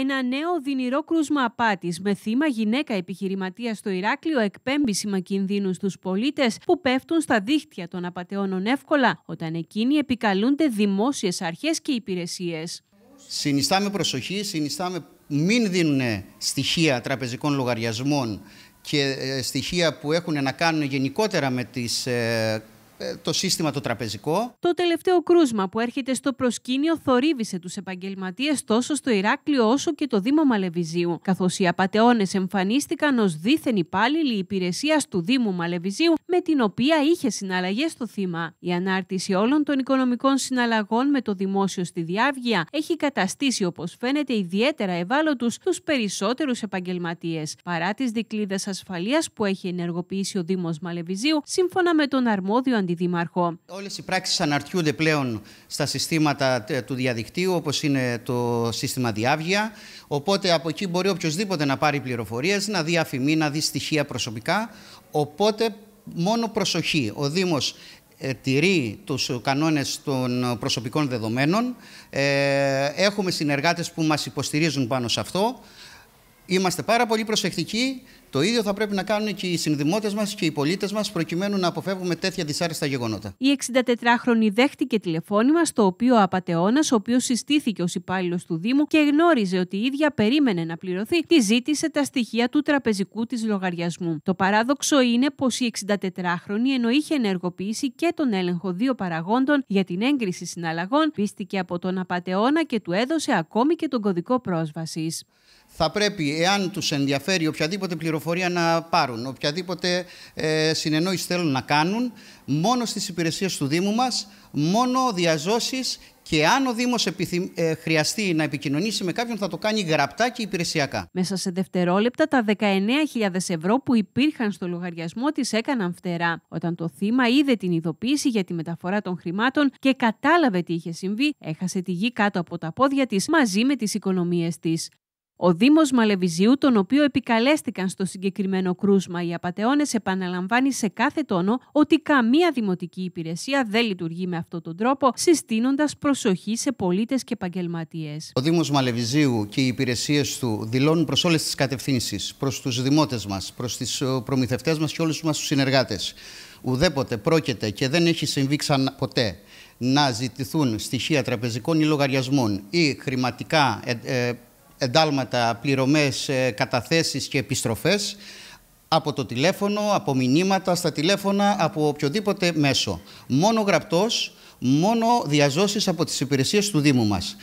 Ένα νέο δυνηρό κρούσμα απάτης με θύμα γυναίκα επιχειρηματίας στο Ηράκλειο εκπέμπει σήμα κινδύνου στους πολίτες που πέφτουν στα δίχτυα των απαταιώνων εύκολα όταν εκείνοι επικαλούνται δημόσιες αρχές και υπηρεσίες. Συνιστάμε προσοχή, συνιστάμε μην δίνουν στοιχεία τραπεζικών λογαριασμών και ε, στοιχεία που έχουν να κάνουν γενικότερα με τις ε, ε, το σύστημα το τραπεζικό. Το τελευταίο κρούσμα που έρχεται στο προσκήνιο θορύβησε τους επαγγελματίες τόσο στο Ηράκλειο όσο και το Δήμο Μαλεβιζίου, καθώς οι απαταιώνες εμφανίστηκαν ως δίθεν υπάλληλοι υπηρεσίας του Δήμου Μαλεβιζίου, με την οποία είχε συναλλαγές στο θύμα. Η ανάρτηση όλων των οικονομικών συναλλαγών με το δημόσιο στη διάβγεια έχει καταστήσει, όπως φαίνεται, ιδιαίτερα ευάλωτους τους περισσότερους επαγγελματίες, παρά τις δικλείδες ασφαλείας που έχει ενεργοποιήσει ο Δήμος Μαλεβιζίου, σύμφωνα με τον αρμόδιο αντιδήμαρχο. Όλες οι πράξεις αναρτιούνται πλέον στα συστήματα του διαδικτύου όπως είναι το σύστημα Διάβγεια οπότε από εκεί μπορεί οποιοδήποτε να πάρει πληροφορίες, να δει αφημί, να δει στοιχεία προσωπικά οπότε μόνο προσοχή. Ο Δήμος ε, τηρεί τους κανόνες των προσωπικών δεδομένων. Ε, έχουμε συνεργάτες που μας υποστηρίζουν πάνω σε αυτό. Είμαστε πάρα πολύ προσεκτικοί. Το ίδιο θα πρέπει να κάνουν και οι συνδημότες μας και οι πολίτες μας, προκειμένου να αποφεύγουμε τέτοια δυσάρεστα γεγονότα. Η 64χρονη δέχτηκε τηλεφώνημα στο οποίο ο απαταιώνας, ο οποίος συστήθηκε ως υπάλληλος του Δήμου και γνώριζε ότι η ίδια περίμενε να πληρωθεί, τη ζήτησε τα στοιχεία του τραπεζικού της λογαριασμού. Το παράδοξο είναι πως η 64χρονη, ενώ είχε ενεργοποιήσει και τον έλεγχο δύο παραγόντων για την έγκριση συναλλαγών, πίστηκε από τον απαταιώνα και του έδωσε ακόμη και τον κωδικό πρόσβασης θα πρέπει, εάν τους ενδιαφέρει οποιαδήποτε πληροφορία να πάρουν, οποιαδήποτε ε, συνεννόηση θέλουν να κάνουν, μόνο στις υπηρεσίες του Δήμου μας, μόνο διαζώσεις και αν ο Δήμος ε, χρειαστεί να επικοινωνήσει με κάποιον θα το κάνει γραπτά και υπηρεσιακά. Μέσα σε δευτερόλεπτα τα 19.000 ευρώ που υπήρχαν στο λογαριασμό της έκαναν φτερά. Όταν το θύμα είδε την ειδοποίηση για τη μεταφορά των χρημάτων και κατάλαβε τι είχε συμβεί, έχασε τη γη κάτω από τα πόδια της μαζί με τις οικονομίες της. Ο Δήμος Μαλεβιζίου, τον οποίο επικαλέστηκαν στο συγκεκριμένο κρούσμα οι απαταιώνες, επαναλαμβάνει σε κάθε τόνο ότι καμία δημοτική υπηρεσία δεν λειτουργεί με αυτόν τον τρόπο, συστήνοντας προσοχή σε πολίτες και επαγγελματίες. Ο Δήμος Μαλεβιζίου και οι υπηρεσίες του δηλώνουν προς όλες τις κατευθύνσεις, προς τους δημότες μας, προς του προμηθευτές μας και όλους μας τους συνεργάτες. Ουδέποτε πρόκειται και δεν έχει συμβεί ξανά ποτέ να ζητηθούν στοιχεία τραπεζικών ή λογαριασμών ή χρηματικά ε, ε, εντάλματα, πληρωμές, ε, καταθέσεις και επιστροφές από το τηλέφωνο, από μηνύματα στα τηλέφωνα, από οποιοδήποτε μέσο. Μόνο γραπτός, μόνο διαζώσεις από τις υπηρεσίες του Δήμου μας.